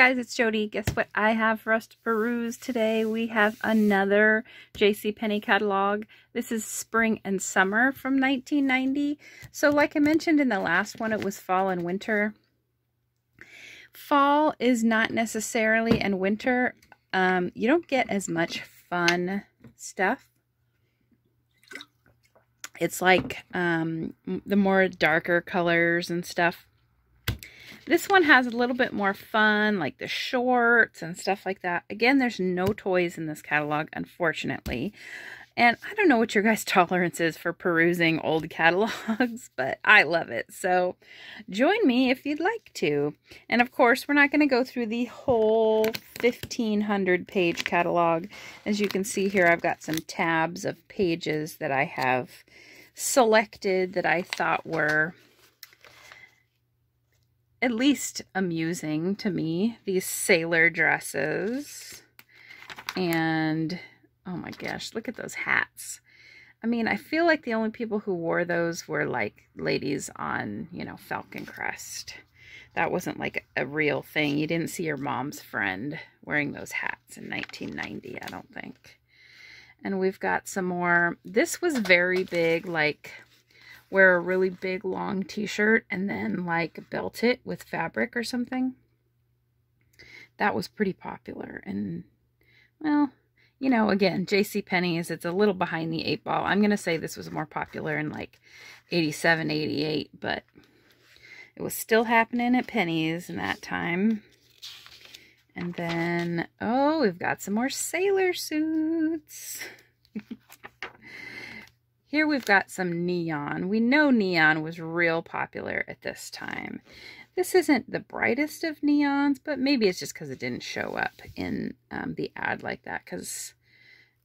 guys, it's Jody. Guess what I have for us to peruse today? We have another J.C. Penney catalog. This is Spring and Summer from 1990. So like I mentioned in the last one, it was fall and winter. Fall is not necessarily, and winter, um, you don't get as much fun stuff. It's like um, the more darker colors and stuff this one has a little bit more fun, like the shorts and stuff like that. Again, there's no toys in this catalog, unfortunately. And I don't know what your guys' tolerance is for perusing old catalogs, but I love it. So join me if you'd like to. And of course, we're not going to go through the whole 1500 page catalog. As you can see here, I've got some tabs of pages that I have selected that I thought were at least amusing to me. These sailor dresses. And, oh my gosh, look at those hats. I mean, I feel like the only people who wore those were like ladies on, you know, Falcon Crest. That wasn't like a real thing. You didn't see your mom's friend wearing those hats in 1990, I don't think. And we've got some more. This was very big, like wear a really big long t-shirt and then like belt it with fabric or something. That was pretty popular. And well, you know, again, J.C. Penney's, it's a little behind the eight ball. I'm going to say this was more popular in like 87, 88, but it was still happening at Penney's in that time. And then, oh, we've got some more sailor suits. Here we've got some neon. We know neon was real popular at this time. This isn't the brightest of neons, but maybe it's just because it didn't show up in um, the ad like that because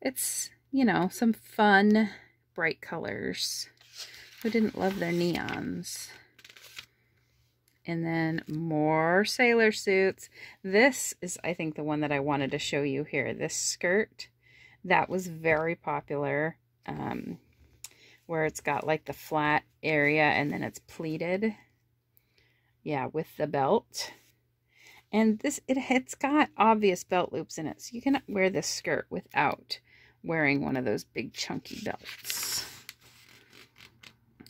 it's, you know, some fun, bright colors. Who didn't love their neons? And then more sailor suits. This is, I think, the one that I wanted to show you here. This skirt, that was very popular. Um, where it's got like the flat area and then it's pleated. Yeah, with the belt. And this, it, it's got obvious belt loops in it. So you cannot wear this skirt without wearing one of those big chunky belts.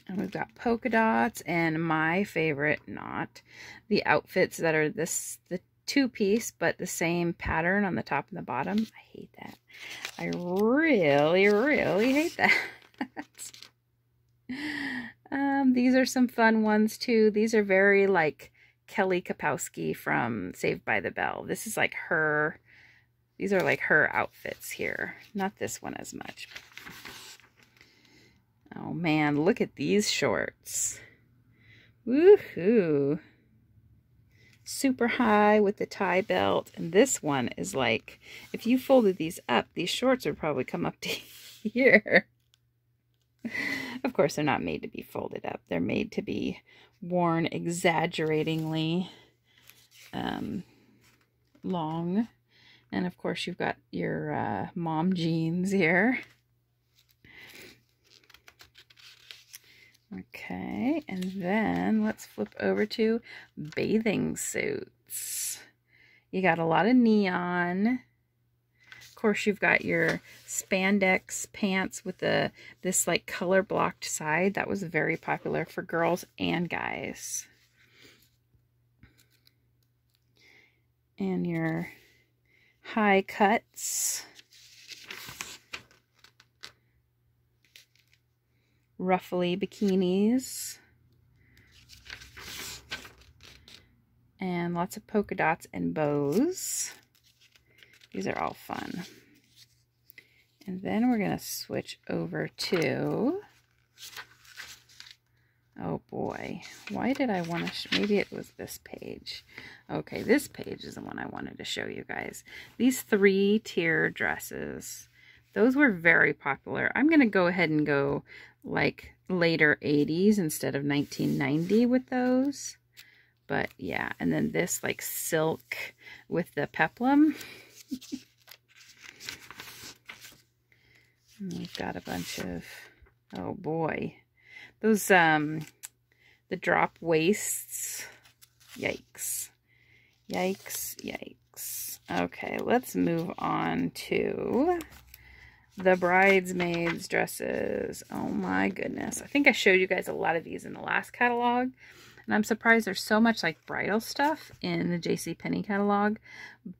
And we've got polka dots and my favorite not. The outfits that are this, the two-piece, but the same pattern on the top and the bottom. I hate that. I really, really hate that. um, these are some fun ones too. These are very like Kelly Kapowski from Saved by the Bell. This is like her, these are like her outfits here. Not this one as much. Oh man, look at these shorts. Woohoo. Super high with the tie belt. And this one is like, if you folded these up, these shorts would probably come up to here of course, they're not made to be folded up. They're made to be worn exaggeratingly um, long. And of course, you've got your uh, mom jeans here. Okay, and then let's flip over to bathing suits. You got a lot of neon course, you've got your spandex pants with the this like color blocked side. That was very popular for girls and guys. And your high cuts. Ruffly bikinis. And lots of polka dots and bows. These are all fun. And then we're going to switch over to, oh boy, why did I want to, maybe it was this page. Okay, this page is the one I wanted to show you guys. These three tier dresses, those were very popular. I'm going to go ahead and go like later 80s instead of 1990 with those. But yeah, and then this like silk with the peplum. We've got a bunch of, oh boy, those, um, the drop waists, yikes. Yikes, yikes. Okay, let's move on to the bridesmaids dresses. Oh my goodness. I think I showed you guys a lot of these in the last catalog. And I'm surprised there's so much like bridal stuff in the J.C. Penney catalog.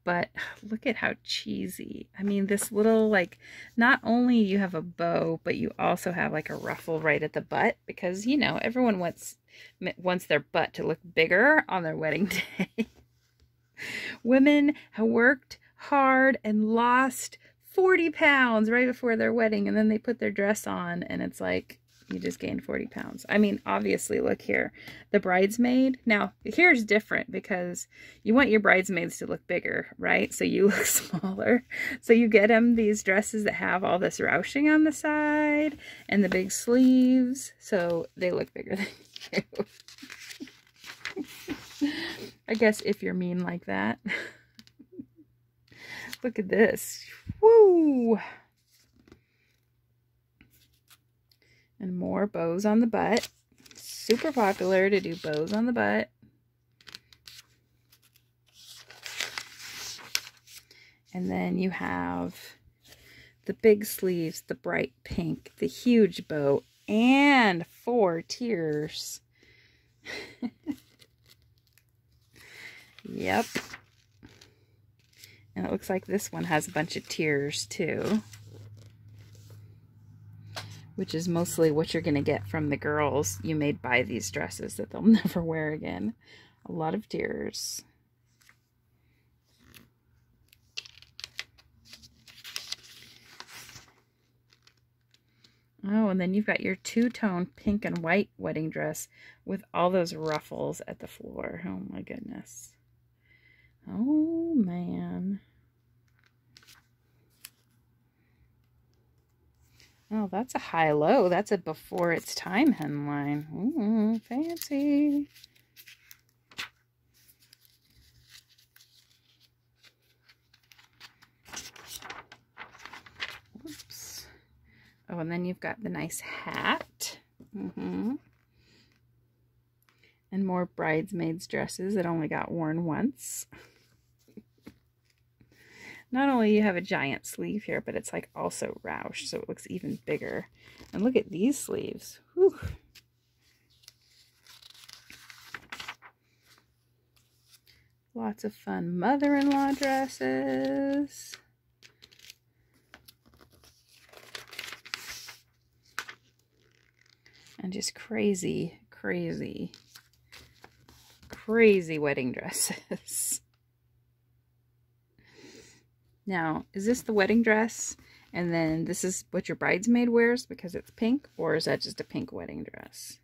But look at how cheesy. I mean, this little like, not only you have a bow, but you also have like a ruffle right at the butt. Because, you know, everyone wants, wants their butt to look bigger on their wedding day. Women have worked hard and lost 40 pounds right before their wedding and then they put their dress on and it's like you just gained 40 pounds. I mean, obviously, look here. The bridesmaid. Now, here's different because you want your bridesmaids to look bigger, right? So you look smaller. So you get them these dresses that have all this ruching on the side and the big sleeves. So they look bigger than you. I guess if you're mean like that. look at this. Woo! And more bows on the butt. Super popular to do bows on the butt. And then you have the big sleeves, the bright pink, the huge bow, and four tiers. yep. And it looks like this one has a bunch of tiers too which is mostly what you're going to get from the girls you made buy these dresses that they'll never wear again. A lot of tears. Oh, and then you've got your two-tone pink and white wedding dress with all those ruffles at the floor. Oh my goodness. Oh man. Oh, that's a high-low. That's a before its time hemline. Ooh, fancy. Oops. Oh, and then you've got the nice hat. Mm -hmm. And more bridesmaids dresses that only got worn once. Not only you have a giant sleeve here, but it's like also ruched, so it looks even bigger. And look at these sleeves. Whew. Lots of fun mother-in-law dresses. And just crazy, crazy, crazy wedding dresses. Now, is this the wedding dress? And then this is what your bridesmaid wears because it's pink? Or is that just a pink wedding dress?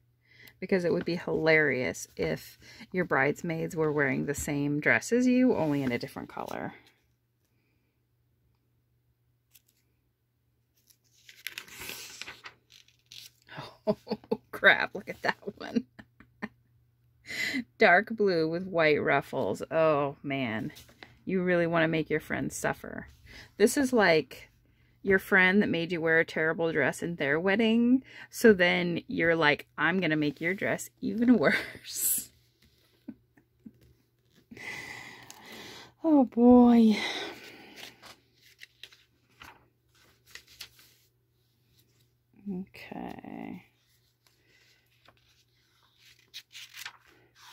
Because it would be hilarious if your bridesmaids were wearing the same dress as you, only in a different color. Oh, crap. Look at that one. Dark blue with white ruffles. Oh, man you really want to make your friends suffer. This is like your friend that made you wear a terrible dress in their wedding. So then you're like, I'm going to make your dress even worse. oh boy. Okay.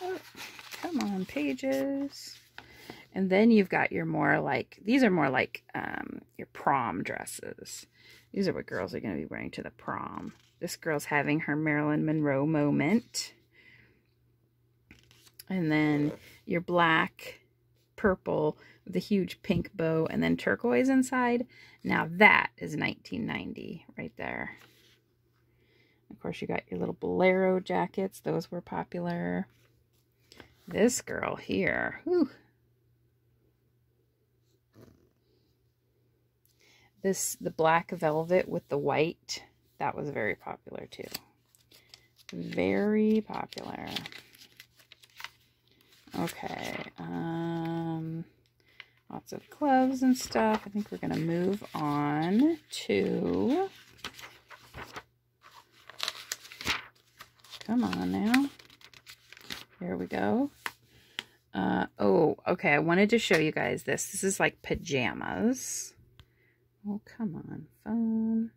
Oh, come on, pages. And then you've got your more like, these are more like um, your prom dresses. These are what girls are going to be wearing to the prom. This girl's having her Marilyn Monroe moment. And then your black, purple, a huge pink bow, and then turquoise inside. Now that is 1990 right there. Of course, you got your little bolero jackets. Those were popular. This girl here, whew, This, the black velvet with the white, that was very popular too. Very popular. Okay, um, lots of gloves and stuff. I think we're going to move on to, come on now. Here we go. Uh, oh, okay. I wanted to show you guys this. This is like pajamas. Oh, come on, phone.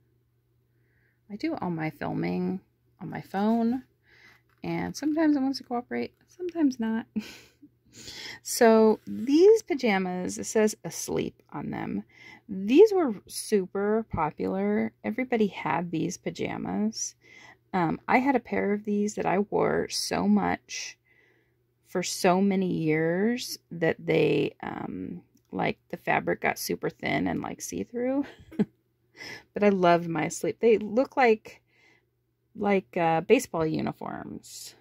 I do all my filming on my phone. And sometimes it wants to cooperate, sometimes not. so these pajamas, it says asleep on them. These were super popular. Everybody had these pajamas. Um, I had a pair of these that I wore so much for so many years that they, um, like, the fabric got super thin and, like, see-through. but I loved my sleep. They look like, like, uh, baseball uniforms.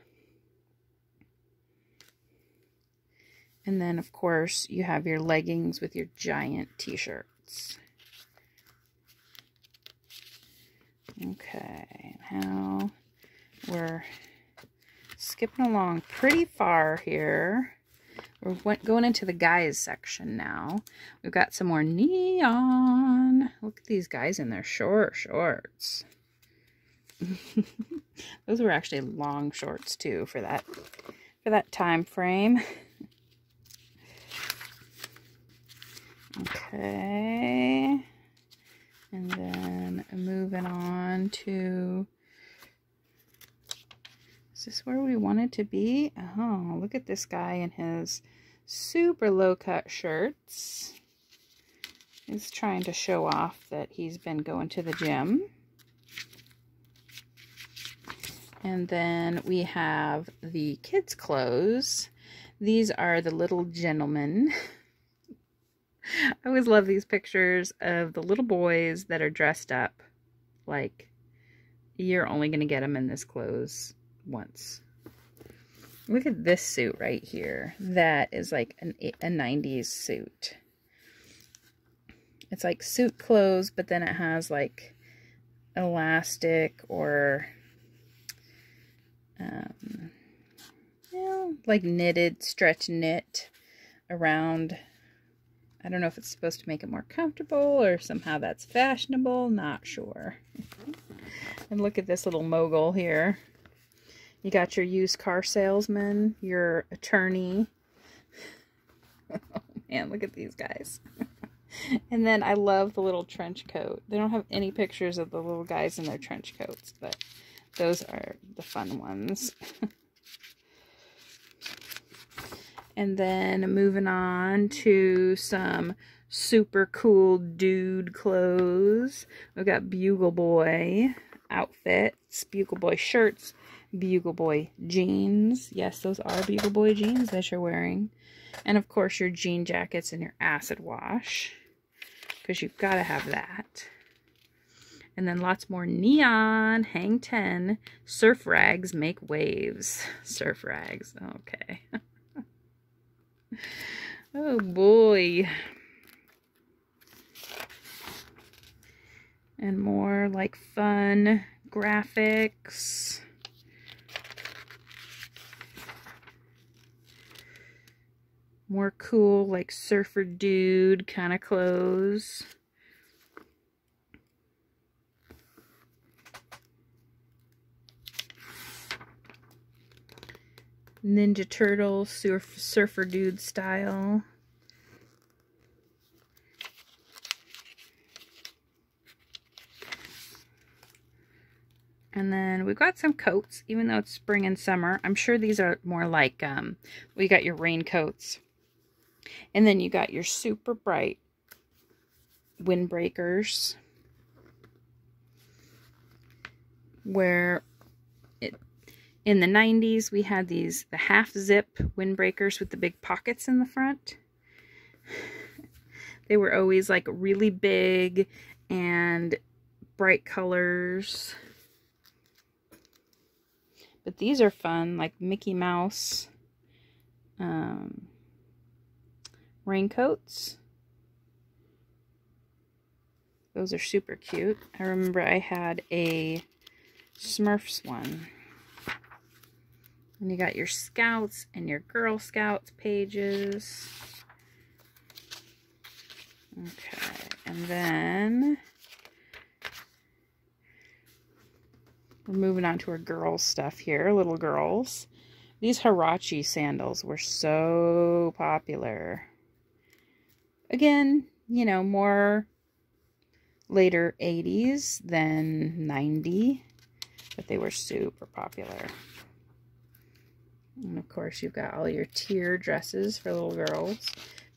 And then, of course, you have your leggings with your giant t-shirts. Okay, now we're skipping along pretty far here. We're going into the guys section now. We've got some more neon. Look at these guys in their short shorts. Those were actually long shorts too for that for that time frame. Okay. And then moving on to, is this where we wanted to be? Oh, look at this guy in his super low cut shirts. He's trying to show off that he's been going to the gym. And then we have the kids' clothes. These are the little gentlemen. I always love these pictures of the little boys that are dressed up like you're only going to get them in this clothes once. Look at this suit right here. That is like an, a 90s suit. It's like suit clothes, but then it has like elastic or um, you know, like knitted, stretch knit around I don't know if it's supposed to make it more comfortable or somehow that's fashionable. Not sure. and look at this little mogul here. You got your used car salesman, your attorney. oh man, look at these guys. and then I love the little trench coat. They don't have any pictures of the little guys in their trench coats, but those are the fun ones. And then moving on to some super cool dude clothes. We've got Bugle Boy outfits, Bugle Boy shirts, Bugle Boy jeans. Yes, those are Bugle Boy jeans that you're wearing. And of course your jean jackets and your acid wash. Because you've got to have that. And then lots more neon, hang 10, surf rags make waves. Surf rags, okay. Oh boy. And more like fun graphics. More cool like surfer dude kind of clothes. Ninja Turtle surf, Surfer Dude style. And then we've got some coats, even though it's spring and summer. I'm sure these are more like, um, we got your raincoats. And then you got your super bright windbreakers. Where it, in the 90s, we had these, the half zip windbreakers with the big pockets in the front. They were always like really big and bright colors. But these are fun, like Mickey Mouse um, raincoats. Those are super cute. I remember I had a Smurfs one. And you got your Scouts and your Girl Scouts pages. Okay, and then we're moving on to our girls stuff here, little girls. These Huarache sandals were so popular. Again, you know, more later 80s than 90, but they were super popular. And of course, you've got all your tier dresses for little girls.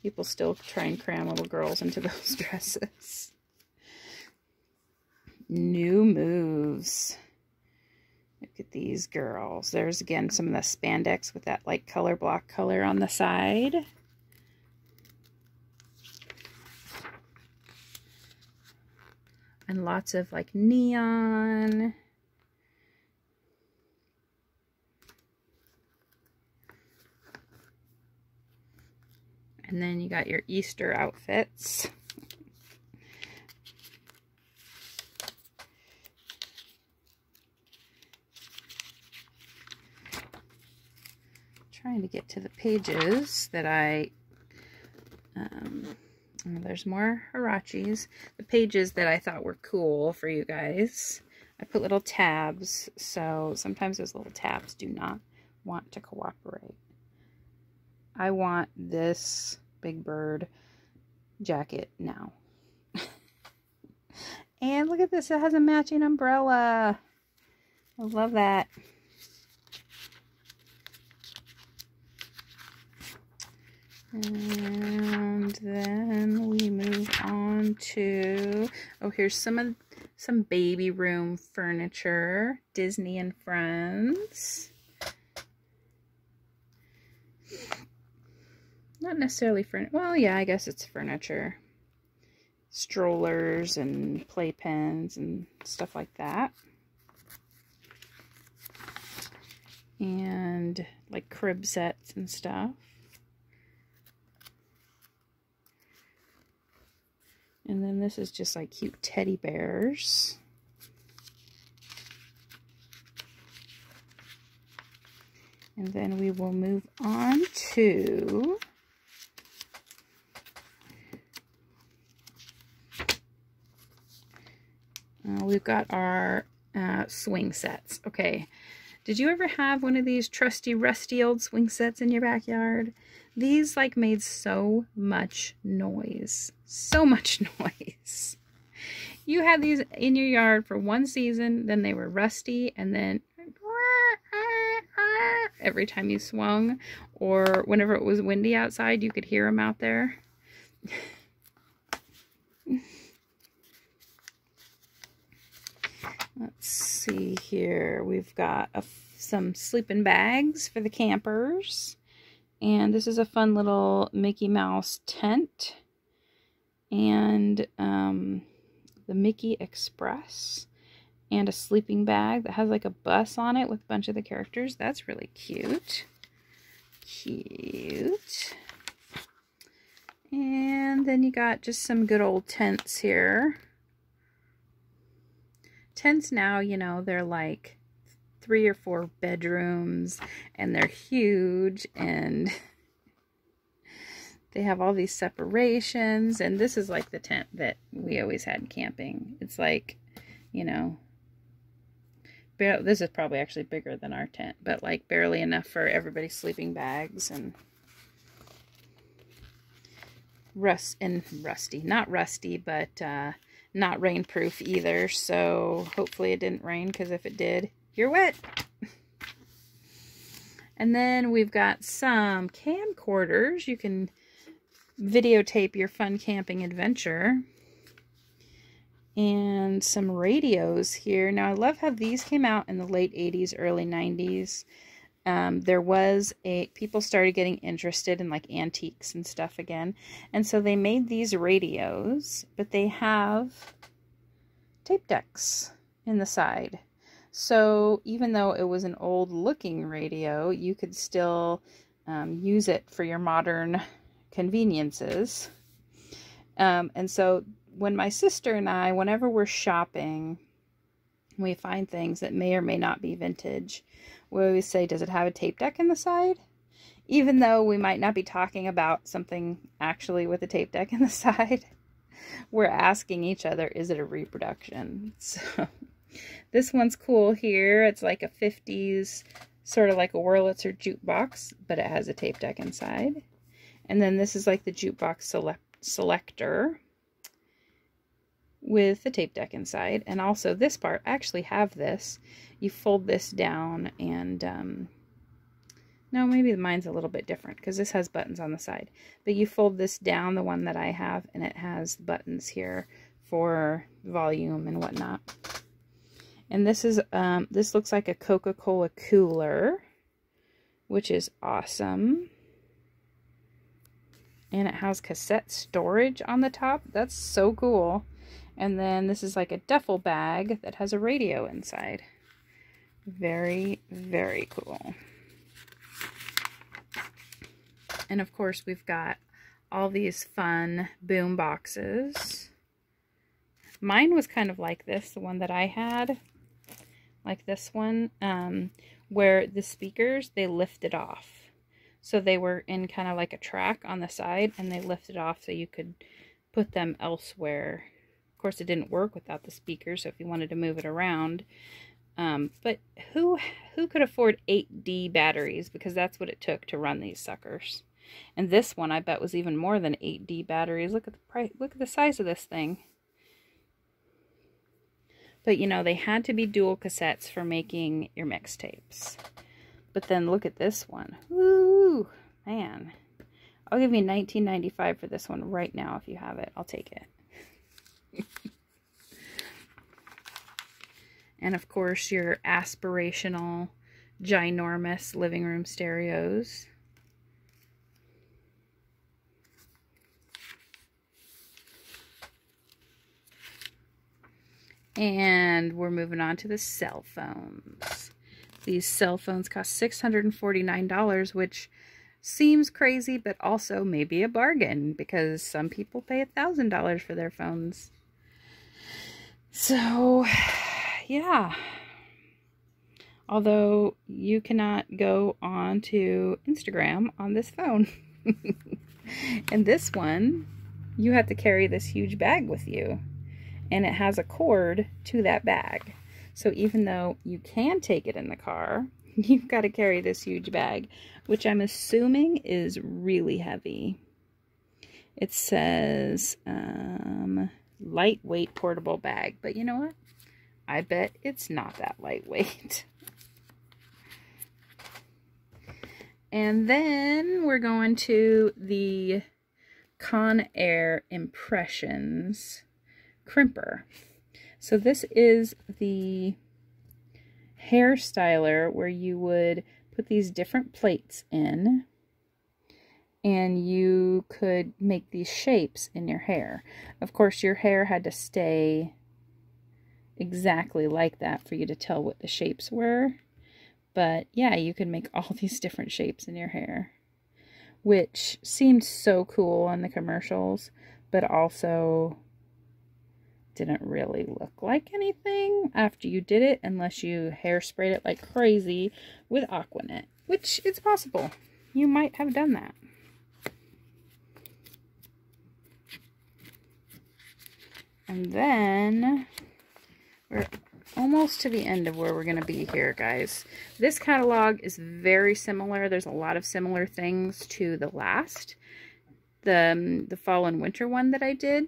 People still try and cram little girls into those dresses. New moves. Look at these girls. There's again some of the spandex with that light color block color on the side. And lots of like neon. And then you got your Easter outfits. trying to get to the pages that I, um, there's more Huaraches. The pages that I thought were cool for you guys. I put little tabs, so sometimes those little tabs do not want to cooperate. I want this big bird jacket now. and look at this, it has a matching umbrella. I love that. And then we move on to, oh, here's some of some baby room furniture, Disney and Friends. Not necessarily furniture. Well, yeah, I guess it's furniture. Strollers and playpens and stuff like that. And like crib sets and stuff. And then this is just like cute teddy bears. And then we will move on to uh, we've got our uh, swing sets. Okay, did you ever have one of these trusty, rusty old swing sets in your backyard? These like made so much noise. So much noise. You had these in your yard for one season, then they were rusty, and then every time you swung, or whenever it was windy outside, you could hear them out there. Let's see here. We've got a, some sleeping bags for the campers. And this is a fun little Mickey Mouse tent. And um, the Mickey Express. And a sleeping bag that has like a bus on it with a bunch of the characters. That's really cute. Cute. And then you got just some good old tents here. Tents now, you know, they're like three or four bedrooms and they're huge and they have all these separations. And this is like the tent that we always had camping. It's like you know this is probably actually bigger than our tent but like barely enough for everybody's sleeping bags and rust and rusty not rusty but uh not rainproof either so hopefully it didn't rain because if it did you're wet. And then we've got some camcorders. You can videotape your fun camping adventure. And some radios here. Now, I love how these came out in the late 80s, early 90s. Um, there was a, people started getting interested in like antiques and stuff again. And so they made these radios, but they have tape decks in the side. So even though it was an old looking radio, you could still um, use it for your modern conveniences. Um, and so when my sister and I, whenever we're shopping, we find things that may or may not be vintage, we always say, does it have a tape deck in the side? Even though we might not be talking about something actually with a tape deck in the side, we're asking each other, is it a reproduction? So this one's cool here. It's like a 50s sort of like a Wurlitzer jukebox, but it has a tape deck inside. And then this is like the jukebox select selector with the tape deck inside. And also this part, I actually have this. You fold this down and, um, no, maybe the mine's a little bit different because this has buttons on the side. But you fold this down, the one that I have, and it has buttons here for volume and whatnot. And this is, um, this looks like a Coca-Cola cooler, which is awesome. And it has cassette storage on the top. That's so cool. And then this is like a duffel bag that has a radio inside. Very, very cool. And of course, we've got all these fun boom boxes. Mine was kind of like this, the one that I had, like this one, um, where the speakers, they lifted off. So they were in kind of like a track on the side, and they lifted off so you could put them elsewhere. Course, it didn't work without the speaker, so if you wanted to move it around. Um, but who who could afford 8D batteries? Because that's what it took to run these suckers. And this one, I bet, was even more than 8D batteries. Look at the price. Look at the size of this thing. But, you know, they had to be dual cassettes for making your mixtapes. But then look at this one. Woo! Man. I'll give you 19.95 for this one right now if you have it. I'll take it. and, of course, your aspirational, ginormous living room stereos. And we're moving on to the cell phones. These cell phones cost $649, which seems crazy, but also maybe a bargain because some people pay $1,000 for their phones. So, yeah. Although you cannot go on to Instagram on this phone. and this one, you have to carry this huge bag with you and it has a cord to that bag. So even though you can take it in the car, you've got to carry this huge bag, which I'm assuming is really heavy. It says um, lightweight portable bag, but you know what? I bet it's not that lightweight. and then we're going to the Conair Impressions crimper. So this is the hair styler where you would put these different plates in and you could make these shapes in your hair. Of course, your hair had to stay exactly like that for you to tell what the shapes were. But yeah, you could make all these different shapes in your hair, which seemed so cool in the commercials, but also didn't really look like anything after you did it unless you hairsprayed it like crazy with Aquanet, which it's possible. You might have done that. And then we're almost to the end of where we're going to be here, guys. This catalog is very similar. There's a lot of similar things to the last, the, um, the fall and winter one that I did.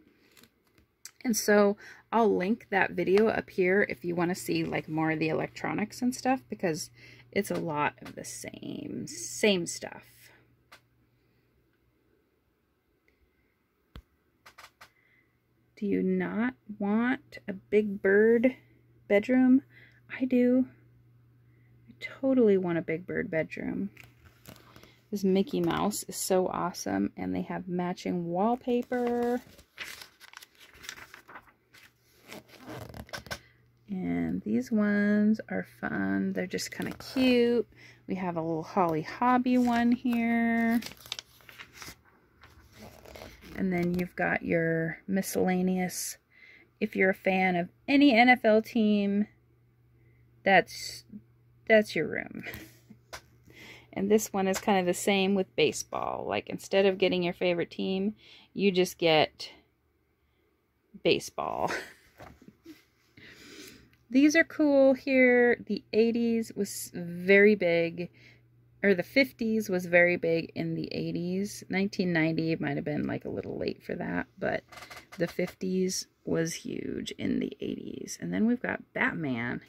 And so I'll link that video up here if you want to see like more of the electronics and stuff because it's a lot of the same, same stuff. Do you not want a big bird bedroom? I do. I totally want a big bird bedroom. This Mickey Mouse is so awesome and they have matching wallpaper. And these ones are fun. They're just kind of cute. We have a little Holly Hobbie one here. And then you've got your miscellaneous. If you're a fan of any NFL team, that's that's your room. And this one is kind of the same with baseball. Like instead of getting your favorite team, you just get baseball. these are cool here. The 80s was very big, or the 50s was very big in the 80s. 1990 might have been like a little late for that, but the 50s was huge in the 80s. And then we've got Batman.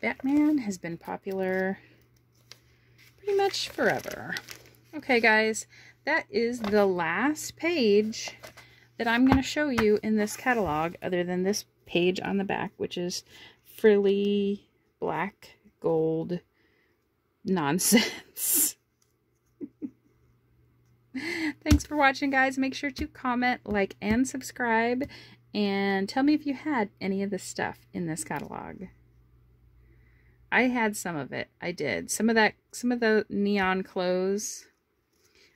Batman has been popular pretty much forever. Okay, guys, that is the last page that I'm going to show you in this catalog other than this page on the back, which is frilly black gold nonsense. Thanks for watching, guys. Make sure to comment, like, and subscribe. And tell me if you had any of this stuff in this catalog. I had some of it. I did. Some of that, some of the neon clothes.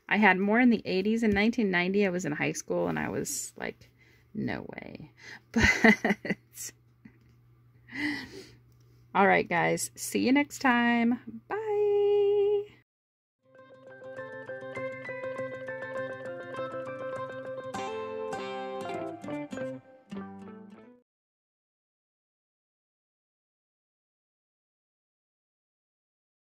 I had more in the 80s. In 1990, I was in high school and I was like, no way. But, all right, guys. See you next time. Bye.